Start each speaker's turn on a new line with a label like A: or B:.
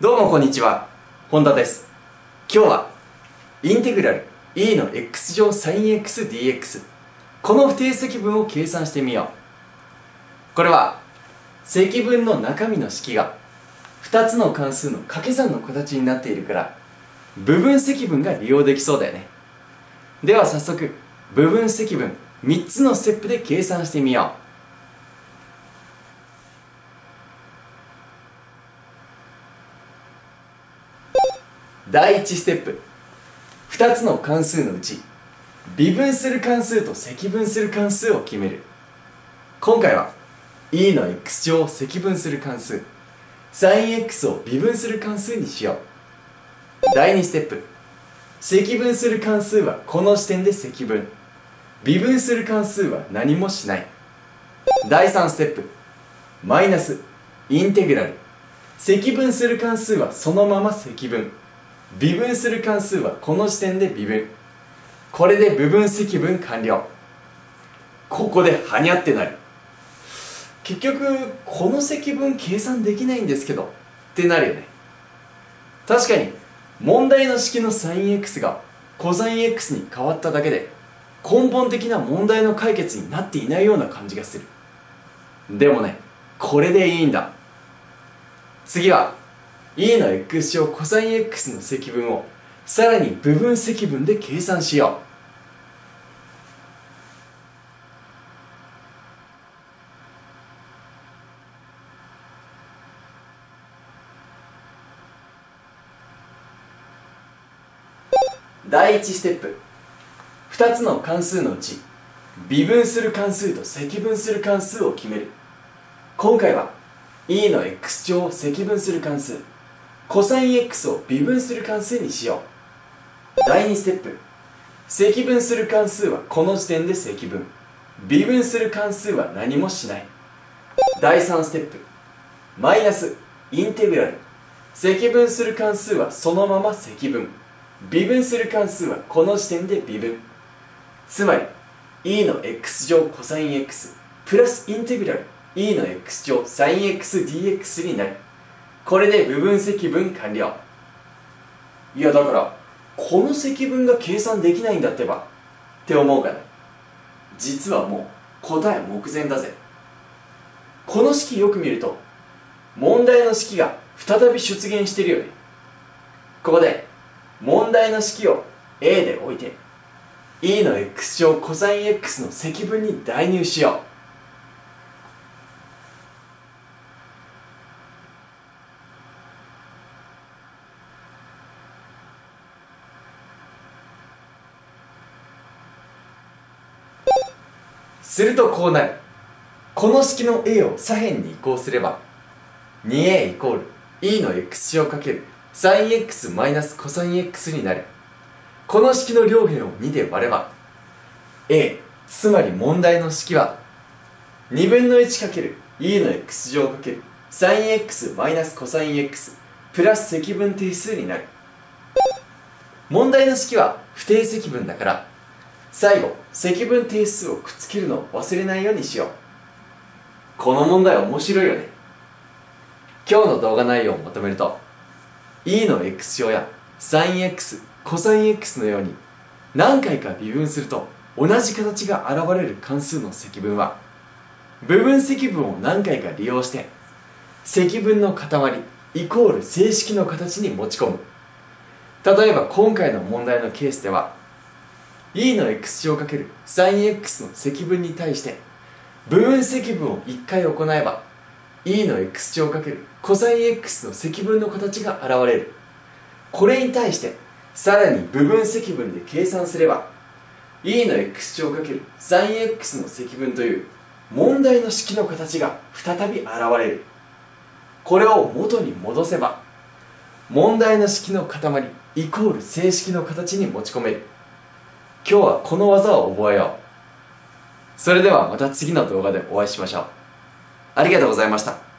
A: どうもこんにちは。本田です。今日はインテグラル e の x 乗 sinxdx この不定積分を計算してみよう。これは積分の中身の式が2つの関数の掛け算の形になっているから部分積分が利用できそうだよね。では早速部分積分3つのステップで計算してみよう。第1ステップ。2つの関数のうち微分する関数と積分する関数を決める。今回は e の x 乗を積分する関数 sinx を微分する関数にしよう。第2ステップ。積分する関数はこの時点で積分。微分する関数は何もしない。第3ステップ。マイナスインテグラル。積分する関数はそのまま積分。微分する関数はこの時点で微分。これで部分積分完了。ここではにゃってなる。結局この積分計算できないんですけどってなるよね。確かに問題の式の sinx が cosx に変わっただけで根本的な問題の解決になっていないような感じがする。でもねこれでいいんだ。次は e の x 乗 cosx の積分をさらに部分積分で計算しよう。第1ステップ。2つの関数のうち微分する関数と積分する関数を決める。今回は e の x 乗を積分する関数。Cosx を微分する関数にしよう。第2ステップ。積分する関数はこの時点で積分。微分する関数は何もしない。第3ステップ。マイナスインテグラル。積分する関数はそのまま積分。微分する関数はこの時点で微分。つまり e の x 乗 cosx プラスインテグラル。E の x 乗 sinxdx になる。これで部分積分完了。いやだからこの積分が計算できないんだってばって思うかな。実はもう答え目前だぜ。この式よく見ると問題の式が再び出現してるよね。ここで問題の式を A で置いて e の x 乗 cosx の積分に代入しよう。するとこうなるこの式の a を左辺に移行すれば 2a イコール e の x 乗かける sinx-cosx になるこの式の両辺を2で割れば a つまり問題の式は2分の1かける e の x 乗かける sinx-cosx プラス積分定数になる。問題の式は不定積分だから最後積分定数をくっつけるのを忘れないようにしよう。この問題面白いよね。今日の動画内容をまとめると e の x 乗や sinx、cosx のように何回か微分すると同じ形が現れる関数の積分は部分積分を何回か利用して積分の塊イコール正式の形に持ち込む。例えば今回の問題のケースでは e の x 乗 ×sinx の積分に対して。部分積分を1回行えば e の x 乗 ×cosx の積分の形が現れる。これに対してさらに部分積分で計算すれば e の x 乗 ×sinx の積分という問題の式の形が再び現れる。これを元に戻せば問題の式の塊イコール正式の形に持ち込める。今日はこの技を覚えよう。それではまた次の動画でお会いしましょう。ありがとうございました。